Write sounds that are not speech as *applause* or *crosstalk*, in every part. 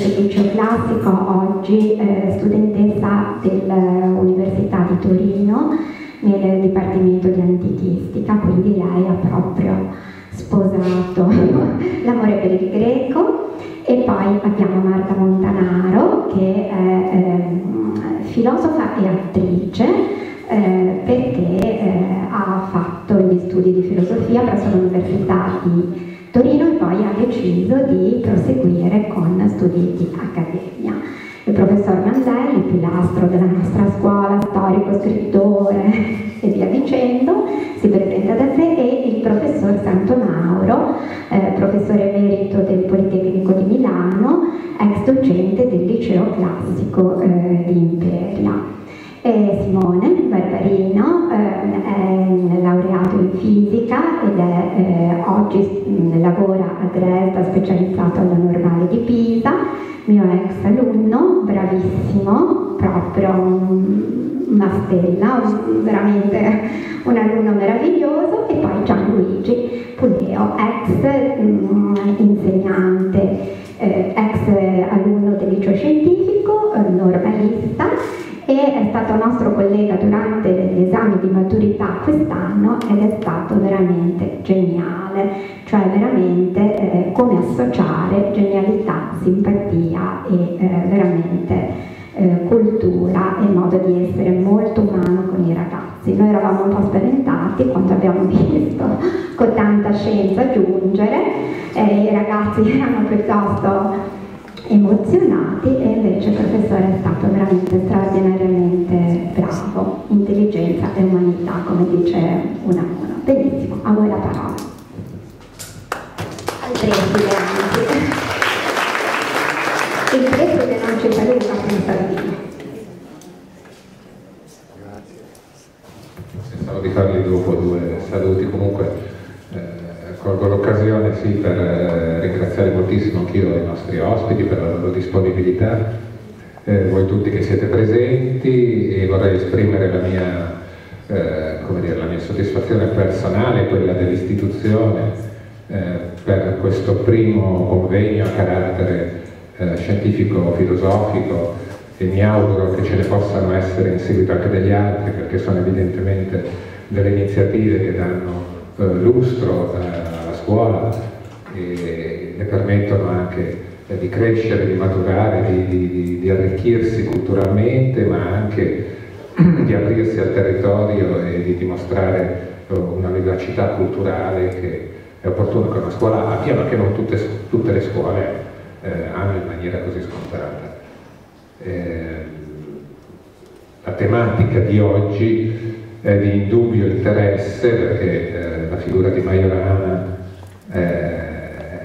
del liceo classico, oggi eh, studentessa dell'Università di Torino nel Dipartimento di Antichistica, quindi lei ha proprio sposato *laughs* l'amore per il greco. E poi abbiamo Marta Montanaro che è eh, filosofa e attrice eh, perché eh, ha fatto gli studi di filosofia presso l'Università di Torino e poi ha deciso di proseguire con studi di accademia. Il professor Mandelli, pilastro della nostra scuola, storico, scrittore e via dicendo, si presenta da sé e il professor Santo Mauro, eh, professore emerito del Politecnico di Milano, ex docente del liceo classico eh, di Imperia. E Simone Barbarino eh, è fisica ed è, eh, oggi mh, lavora a Dresda specializzato alla Normale di Pisa, mio ex alunno, bravissimo, proprio un, una stella, veramente un alunno meraviglioso. E poi Gianluigi Puleo, ex mh, insegnante, eh, ex alunno del liceo scientifico, eh, normalista e è stato nostro collega durante gli esami di maturità quest'anno ed è stato veramente geniale, cioè veramente eh, come associare genialità, simpatia e eh, veramente eh, cultura e modo di essere molto umano con i ragazzi. Noi eravamo un po' spaventati quando abbiamo *laughs* visto con tanta scienza giungere, i ragazzi *laughs* erano piuttosto emozionati e invece il professore è stato veramente Il preside non ci saluta con Salvini. Grazie. Pensavo di fargli dopo due saluti, comunque colgo l'occasione sì, per eh, ringraziare moltissimo anch'io i nostri ospiti per la loro disponibilità, eh, voi tutti che siete presenti e vorrei esprimere la mia, eh, dire, la mia soddisfazione personale, quella dell'istituzione, eh, per questo primo convegno a carattere eh, scientifico-filosofico e mi auguro che ce ne possano essere in seguito anche degli altri perché sono evidentemente delle iniziative che danno eh, lustro eh, alla scuola e le permettono anche eh, di crescere, di maturare, di, di, di arricchirsi culturalmente, ma anche *clears throat* di aprirsi al territorio e di dimostrare una vivacità culturale che è opportuno che una scuola abbia, ma che non tutte, tutte le scuole eh, hanno in maniera così scontata. Eh, la tematica di oggi è di indubbio interesse perché eh, la figura di Majorana eh,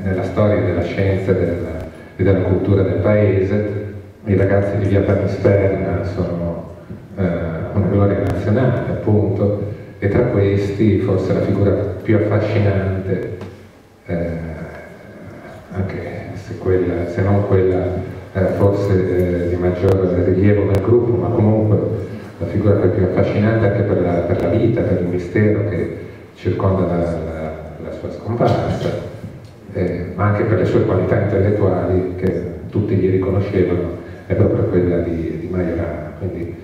nella storia della scienza e della, e della, cultura del paese. I ragazzi di Via Panisperna sono eh, una gloria nazionale, appunto, e tra questi forse la figura più affascinante, eh, anche se, quella, se non quella eh, forse eh, di maggior rilievo nel gruppo, ma comunque la figura più affascinante anche per la, per la vita, per il mistero che circonda la, la, la sua scomparsa, eh, ma anche per le sue qualità intellettuali che tutti gli riconoscevano, è proprio quella di, di Majorana. Quindi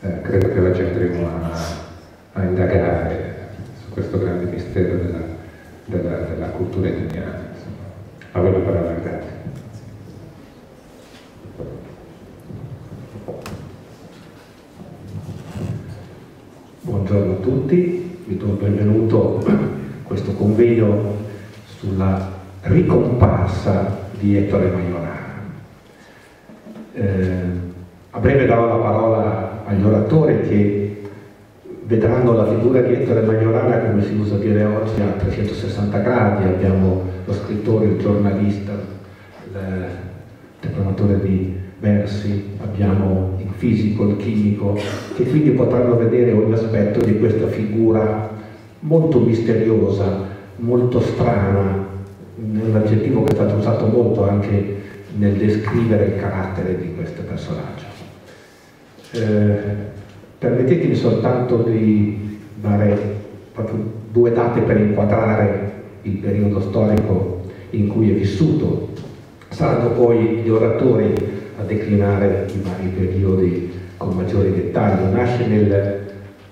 eh, credo che oggi a, a, indagare su questo grande mistero della, della, della cultura italiana. A voi la parola, grazie. Buongiorno a tutti, vi do il benvenuto a questo convegno sulla ricomparsa di Ettore Majorana. Eh, a breve darò la parola agli oratori che vedranno la figura di Ettore Majorana, come si usa dire oggi, a 360 gradi. Abbiamo lo scrittore, il giornalista, il declamatore di versi, abbiamo il fisico, il chimico, che quindi potranno vedere ogni aspetto di questa figura molto misteriosa, molto strana, un aggettivo che è stato usato molto anche nel descrivere il carattere di questo personaggio. Eh, permettetemi soltanto di dare due date per inquadrare il periodo storico in cui è vissuto Saranno poi gli oratori a declinare i vari periodi con maggiori dettagli. Nasce nel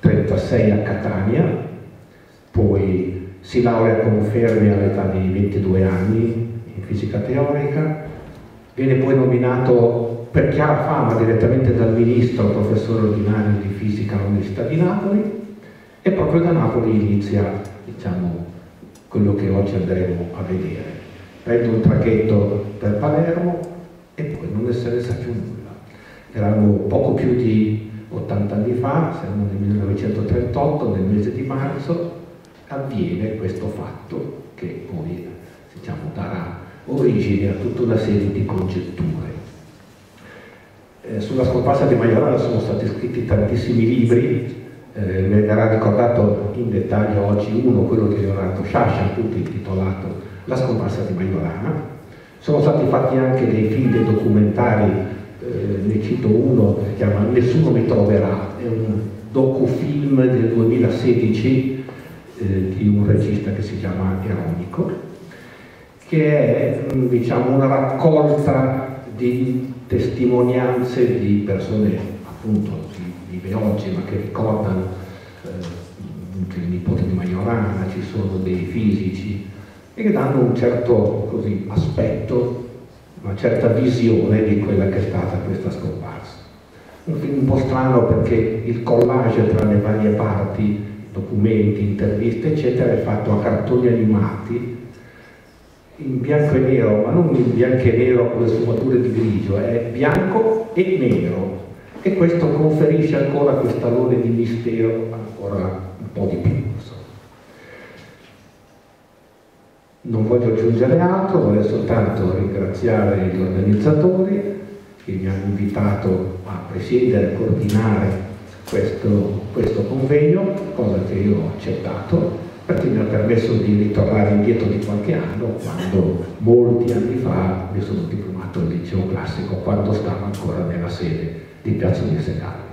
1936 a Catania, poi si laurea con Fermi all'età di 22 anni in fisica teorica, viene poi nominato per chiara fama direttamente dal ministro professore ordinario di fisica all'Università di Napoli e proprio da Napoli inizia diciamo, quello che oggi andremo a vedere. Prende un traghetto per Palermo e poi non se ne sa più nulla. Erano poco più di 80 anni fa, siamo nel 1938, nel mese di marzo, avviene questo fatto che poi diciamo, darà origine a tutta una serie di congetture. Eh, sulla scomparsa di Majorana sono stati scritti tantissimi libri, eh, ne verrà ricordato in dettaglio oggi uno, quello di Leonardo Sciascia, appunto intitolato La scomparsa di Majorana. Sono stati fatti anche dei film dei documentari, eh, ne cito uno, si chiama Nessuno mi troverà, è un docufilm del 2016 eh, di un regista che si chiama Eronico, che è diciamo, una raccolta di testimonianze di persone appunto vive oggi ma che ricordano eh, il nipote di Majorana, ci sono dei fisici e che danno un certo così, aspetto, una certa visione di quella che è stata questa scomparsa. Un film un po' strano perché il collage tra le varie parti, documenti, interviste, eccetera, è fatto a cartoni animati in bianco e nero, ma non in bianco e nero con le sfumature di grigio, è bianco e nero. E questo conferisce ancora questo alone di mistero ancora un po' di più. Non voglio aggiungere altro, vorrei soltanto ringraziare gli organizzatori che mi hanno invitato a presiedere e coordinare questo, questo convegno, cosa che io ho accettato perché mi ha permesso di ritornare indietro di qualche anno quando molti anni fa mi sono diplomato al liceo classico quando stavo ancora nella sede di Piazza di Segale.